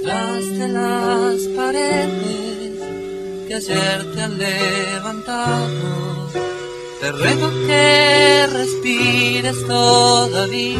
detrás de las paredes que ayer te han levantado. Te ruego que respires todavía